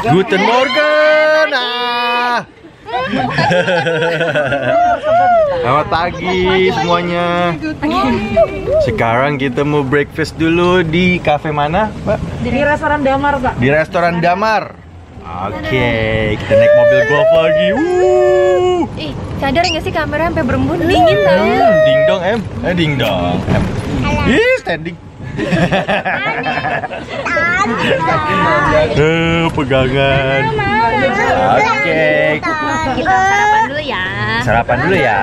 Guten Morgen. Ah. Selamat pagi semuanya. Sekarang kita mau breakfast dulu di cafe mana, Mbak? Di restoran Damar, Pak. Di restoran Damar. Oke, kita naik mobil golf lagi. Wuh. Ih, sadar nggak sih kamera sampai berembun dingin tau? Hmm, ding dong em, eh ding dong. Em. Ih, standing. Eh, pegangan. Oke, Kita sarapan dulu ya. sarapan dulu ya.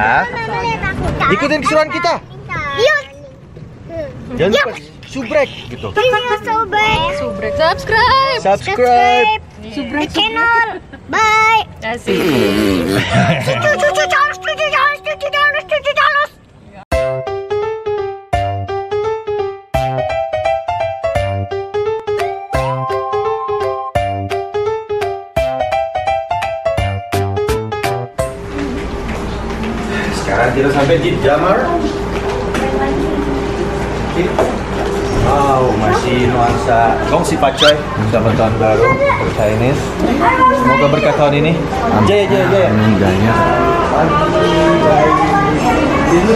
Ikutin keseruan kita. Yuk, Jangan lupa subrek gitu. kita sobat. Subrek subscribe. Subscribe. The channel. Bye. Kasih. Cucu, cucu, Charles, cucu, Charles, cucu, Charles, cucu, Sekarang kita sampai di Damar. Wow, masih nuansa Gongsi Pacoy Selamat tahun baru Chinese Semoga berkat tahun ini Jaya, jaya, jaya Amin, jaya Ini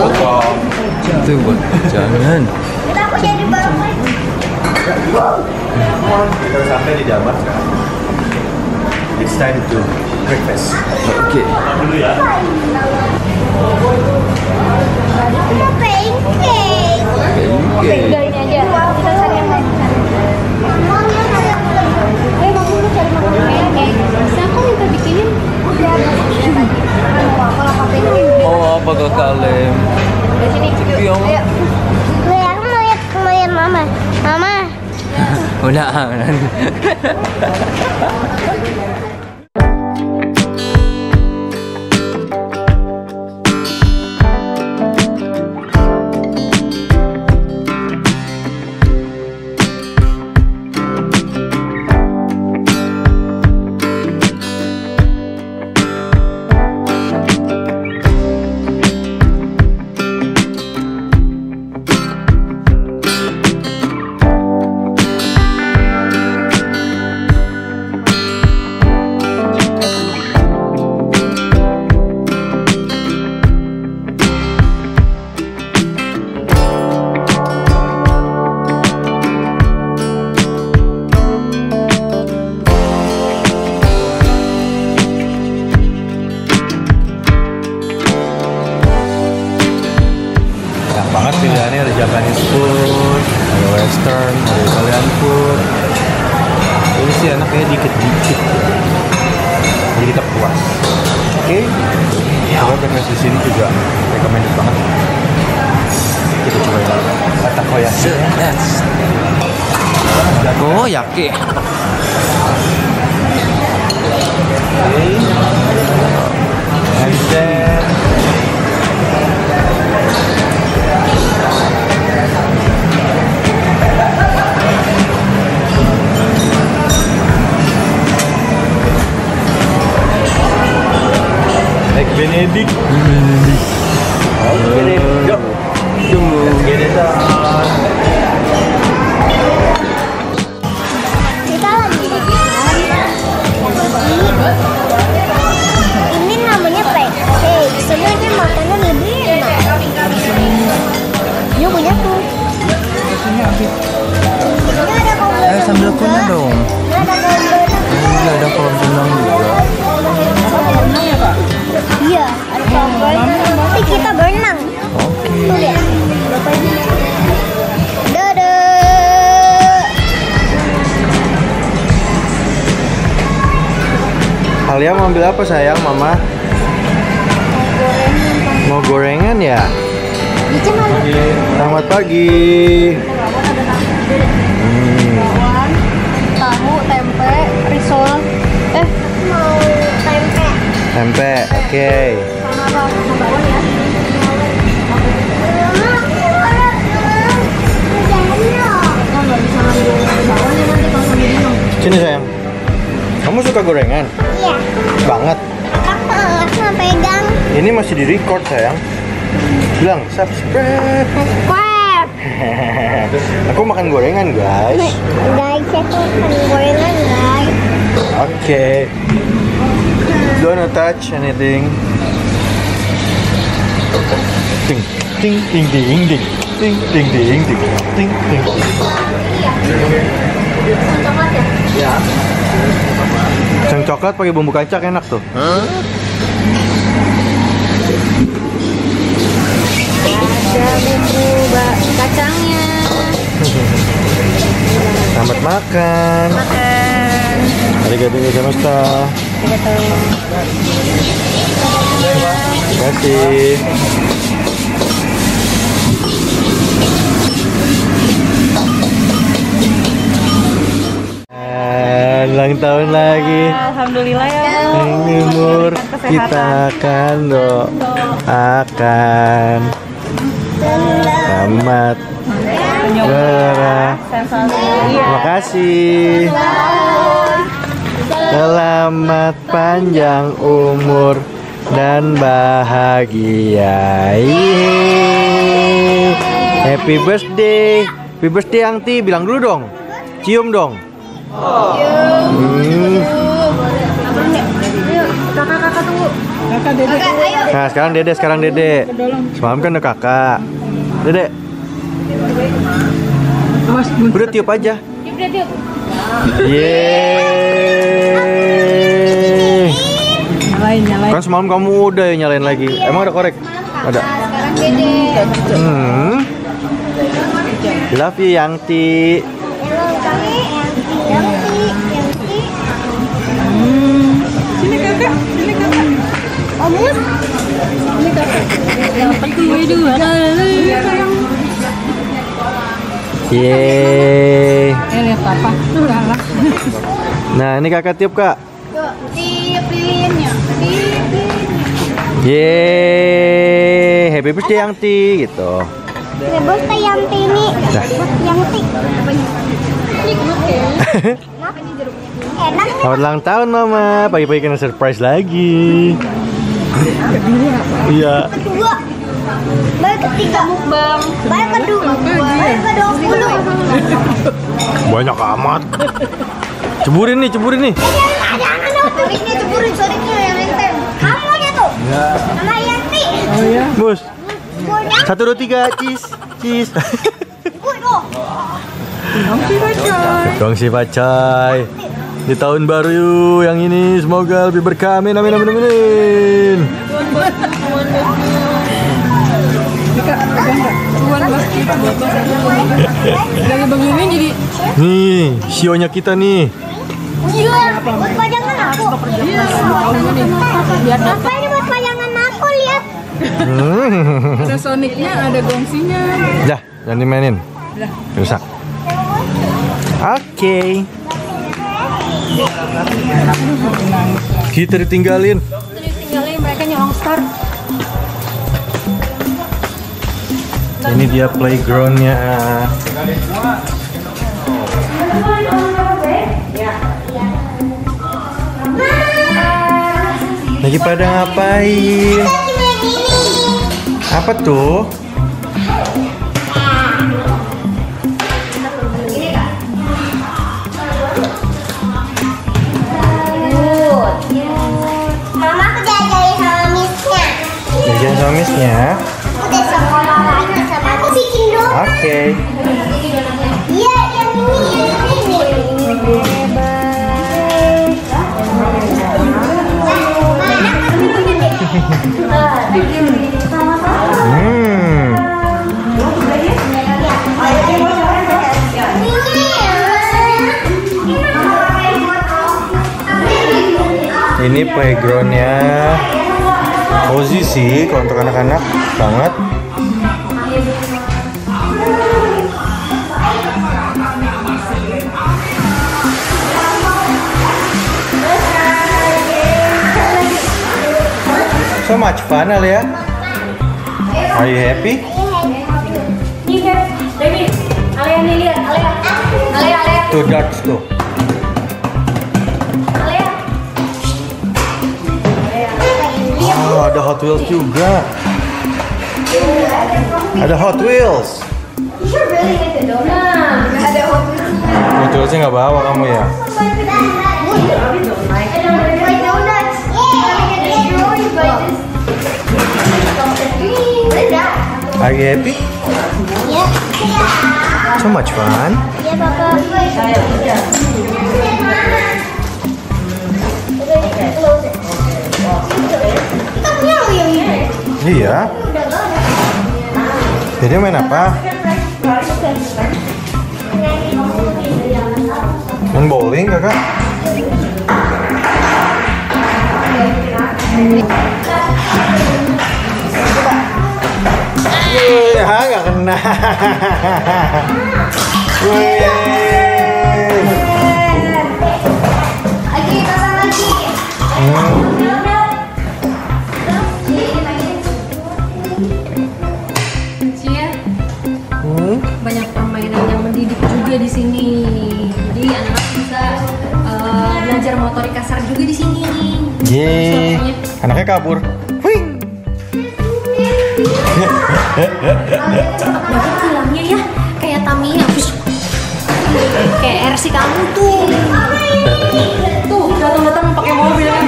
potong Itu buat jangan. Kita aku jadi bapak. Kita sampai di Damar sekarang It's time to breakfast Oke. Dulu ya Mau pancake. Oke. Udah ini aja. Kita cari yang lain. Ayo bang dulu cari makanan pancake. Bisa aku minta bikinin. Kalau pakai ini Oh, apa ke kalem? di sini. Piong. Ayo. Gue aku mau lihat mau lihat mama. Mama. Udah. Jadi kita puas. Oke. Kalau breakfast di sini juga recommended banget. Kita coba yang kata koyashi. Oh, yakin. Oke. And Egg Benedict. Oke deh, yuk. Let's get it on. Kita lagi Ini namanya pancake. Sebenarnya makanan lebih enak. Yuk punya tuh. Ini ada kolam Eh, sambil juga. kunyah dong. Ini ada kolam renang juga. Ambil apa sayang, Mama? Mau gorengan ya? Selamat pagi. Tahu, tempe, risol. Eh, tempe. Tempe, oke. minum. Sini sayang. Kamu suka gorengan? Iya. Banget. Nggak sama pegang. Ini masih di record sayang. Bilang subscribe. Subscribe. Aku makan gorengan, guys. Guys, aku akan gorengan guys. Okay. Don't touch anything. Ting, ting, ting, ding, ding, ting, ting, ding, ding, ting, ting. Ya. Yang coklat pakai bumbu kacang enak tuh. Ada bumbu kacangnya. Selamat makan. Makan. Arigato gozaimasu. Gitu. Terima kasih. Ulang tahun lagi. Alhamdulillah ya. Umur kita akan doakan selamat. Terima kasih. Selamat panjang umur dan bahagia. Yeay. Happy birthday. Happy birthday Angti, bilang dulu dong. Cium dong. Kakak-kakak tunggu. Kakak dede. Nah, sekarang Dede, sekarang Dede. Semalam kan ada kakak. Dede. Udah tiup aja. Tiup. Yeay. Nyalain nyalain. Kan semalam kamu udah ya nyalain lagi. Emang ada korek? Ada. Sekarang dede. Hmm. Love you Yangti. Kakak. Dapat itu. sayang. Yeay. Eh lihat galak. Nah, ini kakak tiup kak. Tiup lilinnya. Tiup. Yeay. Happy birthday Yangti gitu. Rebus teh yang ini. Dah. Yang ti. Enak. Selamat ulang tahun Mama. Pagi-pagi kena surprise lagi. Iya. Kedua. Baru ketiga. Bang. Baru kedua. Baru ke dua puluh. Banyak amat. Ceburin nih, ceburin nih. Jangan dong. Soriknya ceburin. Soriknya yang enteng. Kamu aja tuh. Sama Yanti. Oh ya. Bus. Satu, dua, tiga. Cheese. Cheese. Bodoh. Gongsi pacai. Di tahun baru yang ini semoga lebih berkah. Amin, amin, amin, amin. Dari Bang Mimin jadi Nih, sionya kita nih. Iya. Buat pajangan aku. biar Apa ini buat pajangan aku lihat. Ada Sonicnya, ada gongsinya. Dah, jangan dimainin. Rusak. Oke. Kita ditinggalin. Tinggalin mereka nyolong start. Ini dia playgroundnya. Lagi pada ngapain? Apa tuh? Miss-nya. Udah sekolah lagi sama aku bikin. Oke. Iya, yang ini, yang ini. Hmm. Ini playgroundnya cozy sih kalau untuk anak-anak banget. So much fun, Alia. Are you happy? Nih, Feb. Baby. Hot Wheels juga. Ada Hot Wheels. You're really into donuts. Nah, nggak bawa kamu ya. Are you happy? Yeah. So much fun. Yeah, Papa. Iya. Jadi main apa? Main bowling kakak? Wih, ah, nggak kena. Wih. Lagi. Cia, juga di sini. Jadi anak bisa eh, belajar motorik kasar juga di sini. Yeay. Anaknya kabur. Wih. Bapak pulangnya ya kayak Tamiya. Fish. Kayak RC kamu tuh. Tuh, datang-datang pakai mobil kan.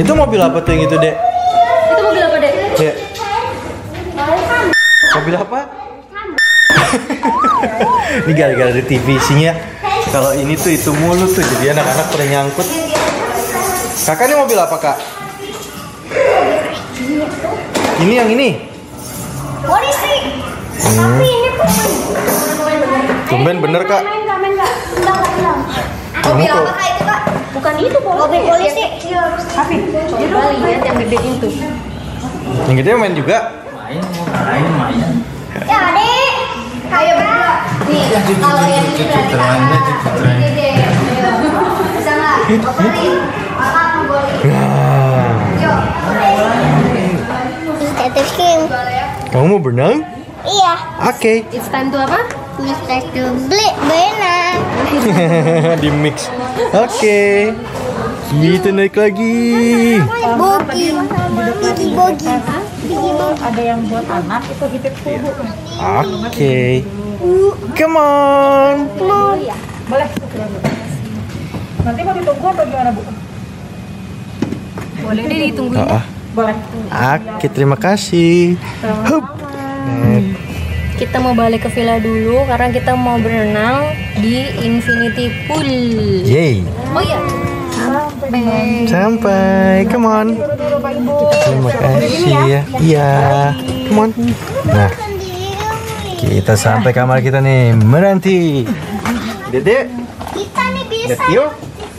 Itu mobil apa tuh yang itu, Dek? Itu mobil apa, Dek? Dek. Mobil apa? ini gara-gara di TV isinya. Kalau ini tuh itu mulu tuh jadi anak-anak pada nyangkut. Kakak ini mobil apa kak? Ini yang ini. Is it? Tapi ini. Tumben bener kak. Enggak. Kamu Mobil apa kak itu kak? Bukan itu, Mobil polisi. Tapi coba lihat yang gede itu. yang gede main juga. Main, main, main. Ya adek. Ayo berdua. Nih, kalau yang ini berarti kakak. Ini deh. Ayo. Bisa nggak? Kakak mau boleh. Nah, kamu mau berenang? Iya. Oke. It's time to apa? Mr. Beli benar. Di mix. Oke. Kita naik lagi. Bogi. Bogi bogi. Ada yang buat anak itu hidup tubuh Oke. Come on. boleh nanti mau ditunggu atau gimana bu Boleh deh ditunggu. Oh, ah. boleh Oke, terima kasih. Hup. Kita mau balik ke villa dulu karena kita mau berenang di Infinity Pool. Yay. Oh iya. Sampai. Come on. Terima kasih ya. Iya. Come on. Nah, kita sampai kamar kita nih. Menanti. Dede, Kita nih bisa. lihat yuk.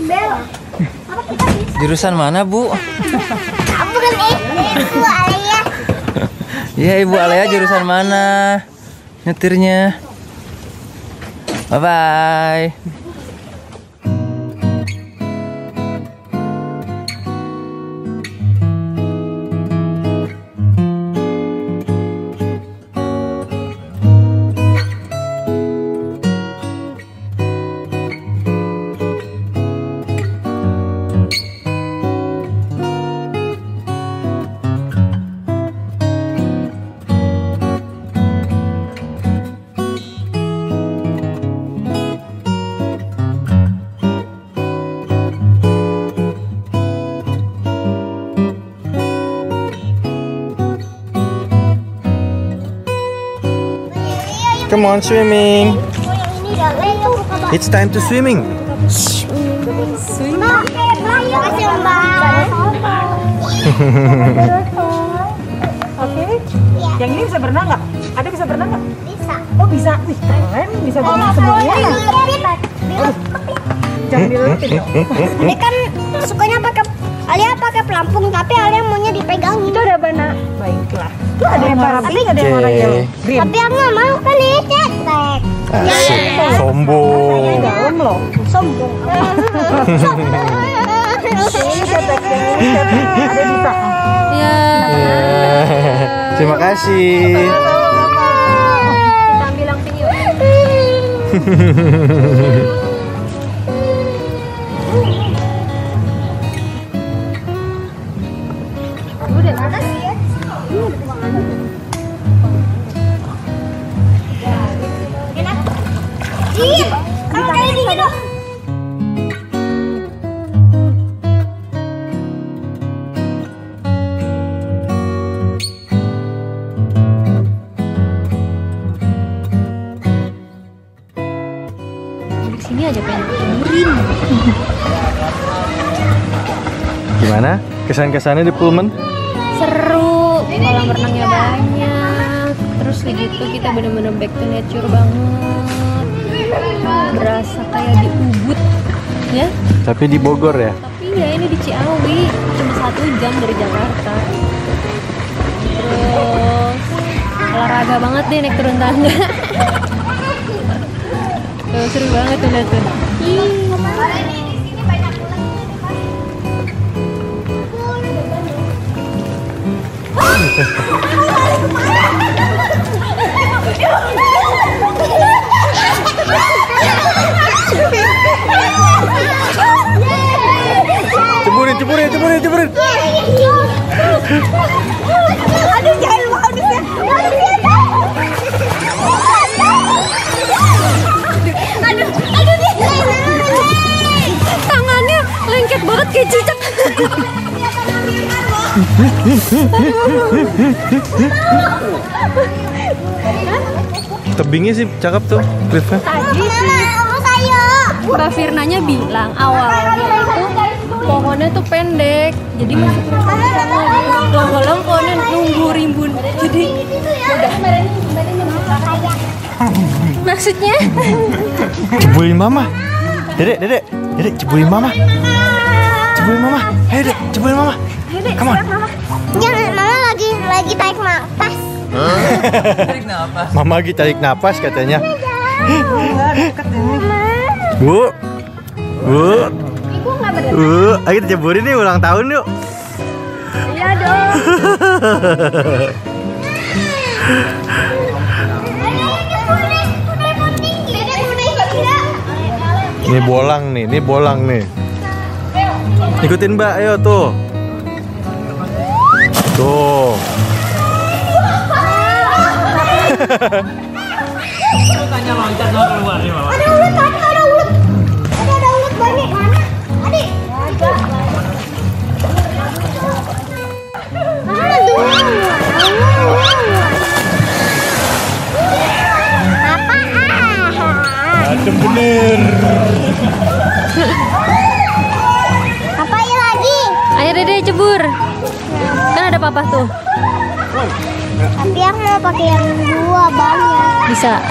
Bel. Apa kita bisa? Jurusan mana, Bu? Aku kan itu ayah. Iya, Ibu Alea jurusan mana? Nyetirnya. Bye bye. Come on, swimming. It's time to swimming. Oke yang ini bisa berenang nggak? Ada bisa berenang nggak? Bisa. oh bisa. Wih keren. Bisa berenang semuanya. jangan dilutin dong. Ini kan sukanya pakai Alia pakai pelampung tapi Alia maunya dipegang itu ada bana. Baiklah itu ada yang warna pink ada yang warna Oke. yellow green Tapi aku nggak mau kan ini cetek. Asik. Sombong. dalam loh Sombong. ini cetek yang ini cetek ada bisa Ya. Ya. Terima kasih. Kita ambil yang dingin. Kalau kayak dingin dong. Di sini aja pengen. Gimana? Kesan-kesannya di Pullman? Seru, kolam renangnya banyak. Terus kayak gitu kita bener-bener back to nature banget. Berasa kayak di Ubud, ya. Tapi di Bogor ya? Tapi ya ini di Ciawi, cuma satu jam dari Jakarta. Terus olahraga banget deh naik turun tangga. Tuh, seru banget tuh lihat tuh. Ceburin, ceburin, ceburin, ceburin. Aduh jangan mau. Aduh, aduh tangannya lengket banget cicak. Tebingnya sih cakep tuh, cliffnya. Tadi sih Kamu saya. Mbak Firnanya bilang awalnya itu pohonnya tuh pendek, jadi masuk ke longgo-longgo pohonnya nunggu rimbun. Jadi udah. Maksudnya Ceburin mama. Dedek, dedek, dedek, ceburin mama. Ceburin mama. Ayo, dedek, ceburin mama. Come on. Jangan mama lagi lagi tarik nafas. Mama lagi tarik napas katanya. Bu. Bu. Bu, ayo kita ceburin nih ulang tahun yuk. iya dong. Ini bolang nih, ini bolang nih. Ikutin Mbak, ayo tuh. Tuh. Ada ulet, tadi ada ulet. Ada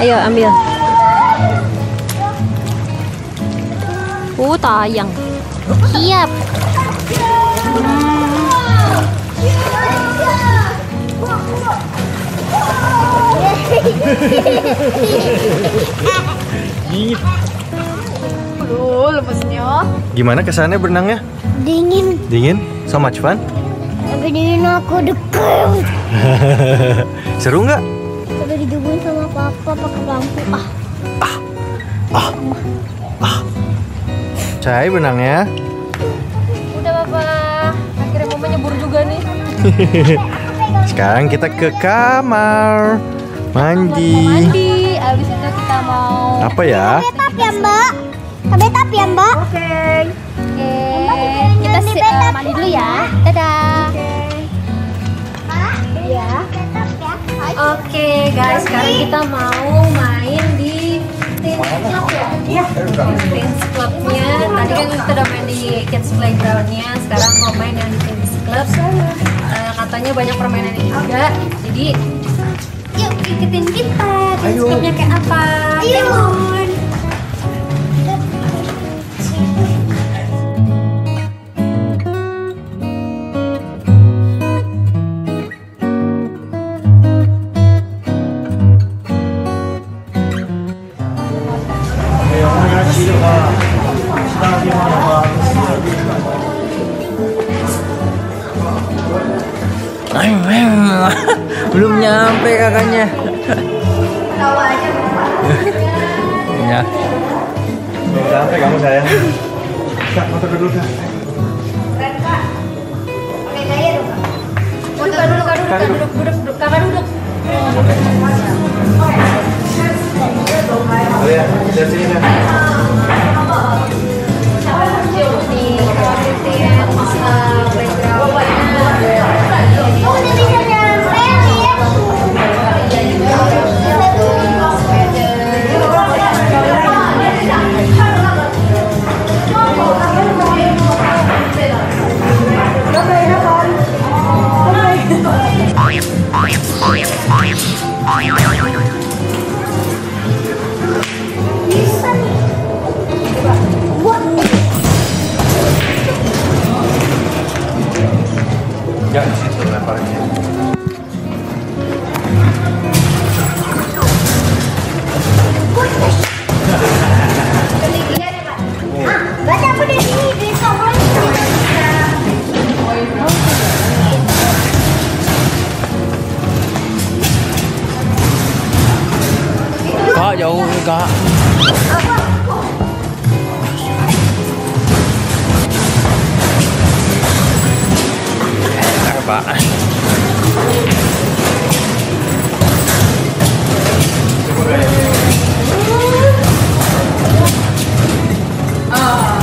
ayo ambil. Uh, tayang. Siap. Aduh, lemesnya. Gimana kesannya berenangnya? Dingin. Dingin? So much fun? Tapi dingin aku deket. Seru nggak? Tapi dijogoin sama papa pakai lampu. Ah, Cai benangnya. Udah papa. Akhirnya mama nyebur juga nih. Sekarang kita ke kamar Mau mandi. mandi. Abis itu kita mau. Apa ya? betap ya mbak. Betap ya mbak. Oke. Oke. Kita si, eh, mandi dulu ya. Dadah. Ya. Oke guys, sekarang kita mau main di Teens Club ya? Iya. Teens Clubnya. Tadi kan kita udah main di Kids Playgroundnya. Sekarang mau main yang di Teens Club. Eh, katanya banyak permainan juga. Jadi yuk ikutin kita. Teens Clubnya kayak apa? Ayo. Come belum nyampe kakaknya. Ya. Nyampe kamu sayang. Kak motor dulu kak. Duduk, duduk, duduk, duduk, duduk. Dari sini Enggak di situ baca aku dari. có vụ có. Bà Ờ.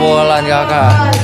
bola kakak.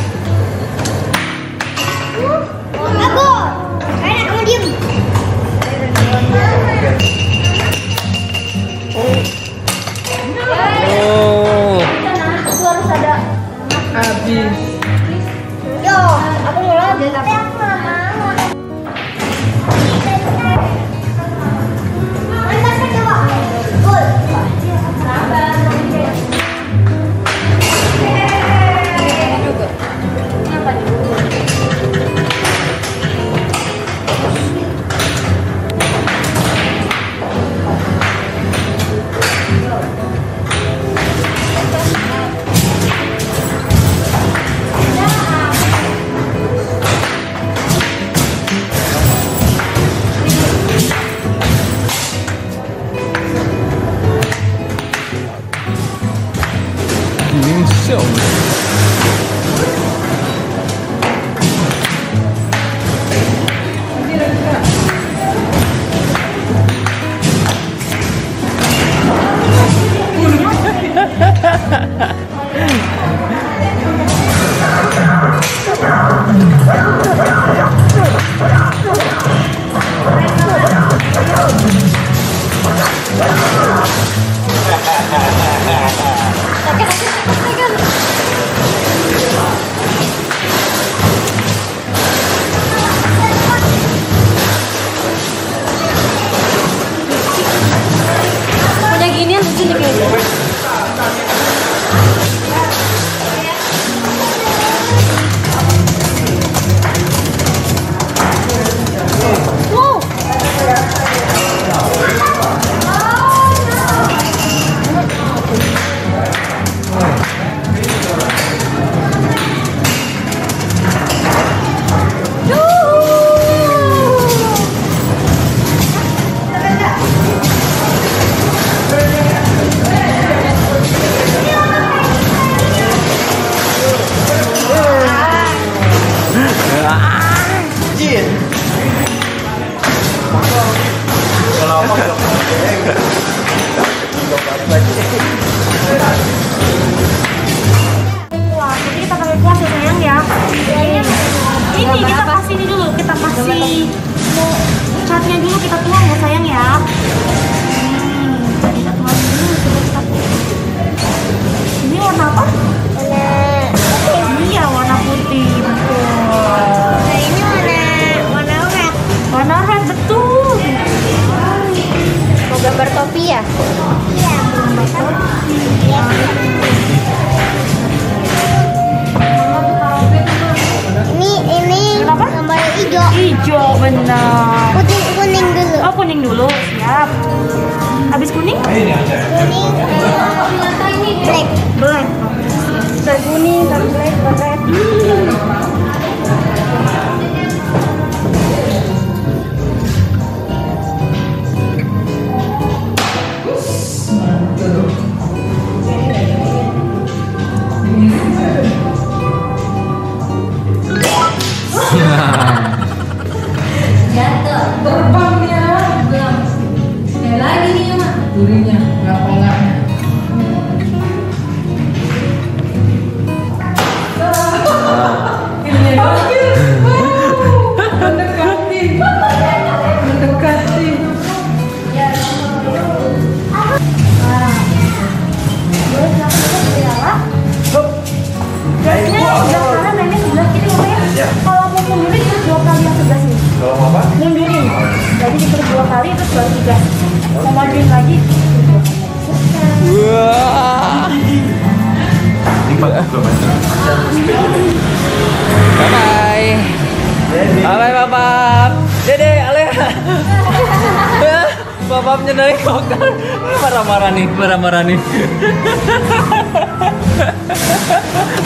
Bababnya naik kokar. Marah-marah nih, marah-marah nih.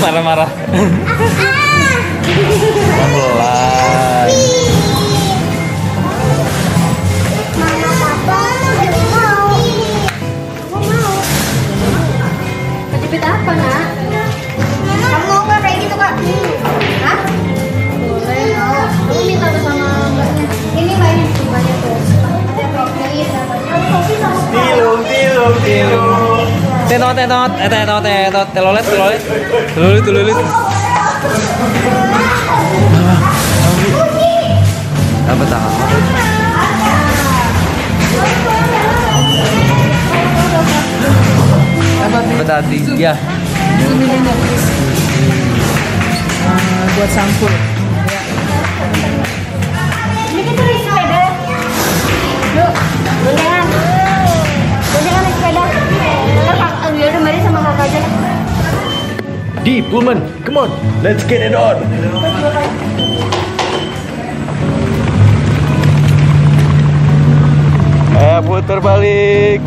Marah-marah. Pelan. Mau Kejepit apa nak? Tetot, tetot, eh tetot, tetot, telolet, telolet, telolet, telolet. Apa tahu? Apa tadi? Ya. buat sampul Di Pullman, come on, let's get it on. Eh, putar balik.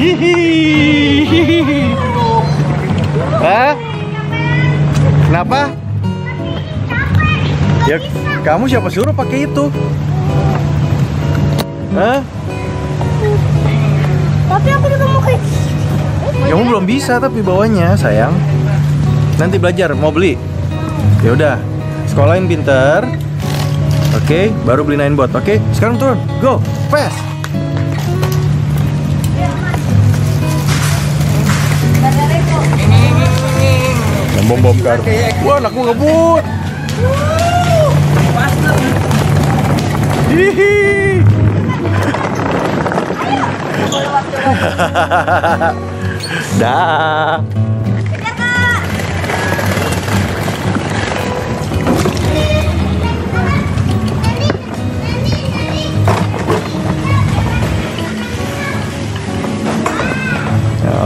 Hihihi. Hah? Kenapa? Ya, kamu siapa suruh pakai itu? Hah? Tapi aku juga mau kayak Kamu belum bisa tapi bawanya, sayang. Nanti belajar, mau beli. Ya udah, sekolahin pinter. Oke, baru beli nine bot. Oke, sekarang turun. Go, fast. Bom bom kar. Wah, anakku ngebut. Hihi. Dah.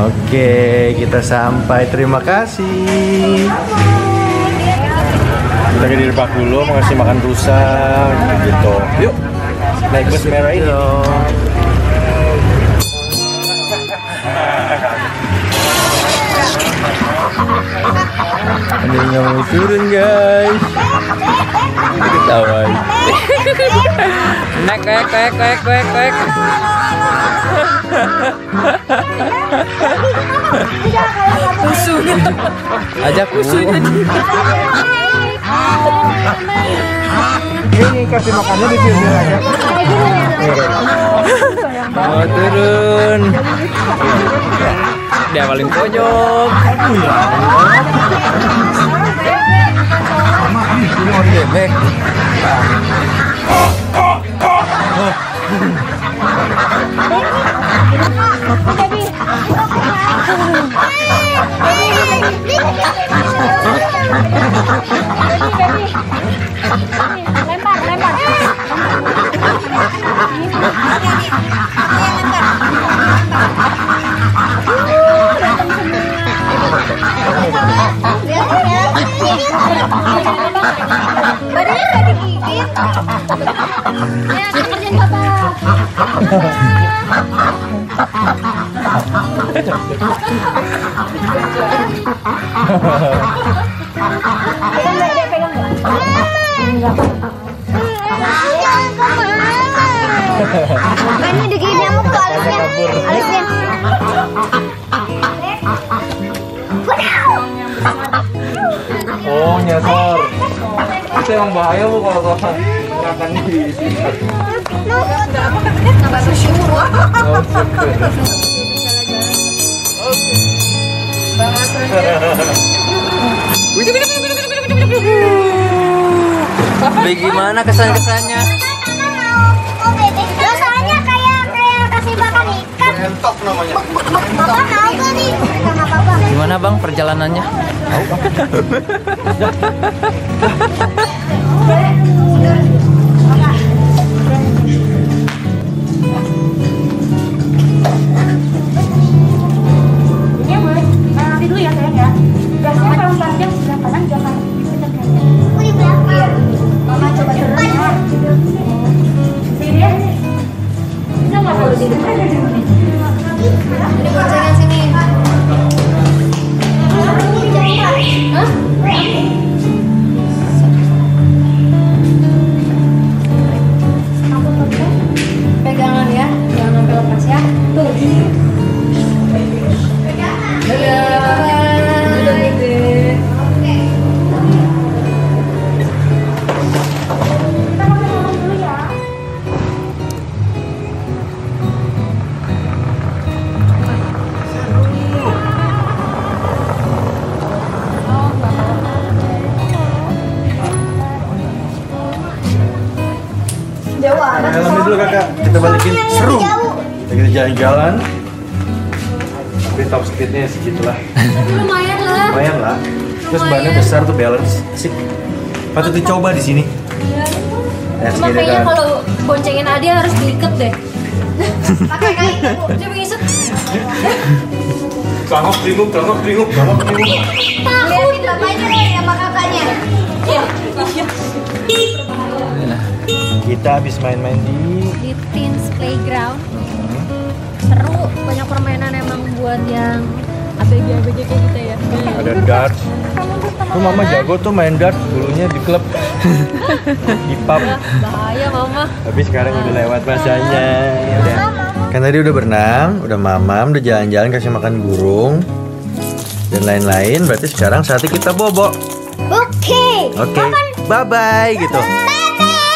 Oke, kita sampai. Terima kasih. Kita ke Dirbak dulu, mau ngasih makan rusa, gitu. Yuk, naik bus merah ini. Ada yang nggak mau turun guys. Ketawa. Nek, nek, nek, nek, nek, nek. Ajak usunya. Ini kasih makannya di sini aja. Mau turun. Dia paling pojok. Bebek. lempar, lempar. Ya? Makanya digigit nyamuk tuh Oh, nyasar. Itu emang bahaya bu kalau kalau makan di sini. Oh, gitu. Bagaimana kesan-kesannya? soalnya kayak kayak kasih makan ikan Entok namanya. papa mau gak nih Gimana bang perjalanannya? sini. Ya, Cuma kayaknya kalau boncengin Adi harus diikat deh. Pakai kain. Dia mengisut. Kangok teringuk, kangok teringuk, kangok teringuk. lihatin bapaknya deh sama kakaknya Kita habis main-main di Di Teens Playground. Seru, banyak permainan emang buat yang ABG-ABG kayak kita ya. ada dart. Tuh mama jago tuh main dart dulunya di klub di pub. Ya, bahaya mama. Tapi sekarang udah lewat masanya. Ya udah. Kan tadi udah berenang, udah mamam, udah jalan-jalan kasih makan burung dan lain-lain. Berarti sekarang saatnya kita bobo. oke Oke. Bye bye gitu. bye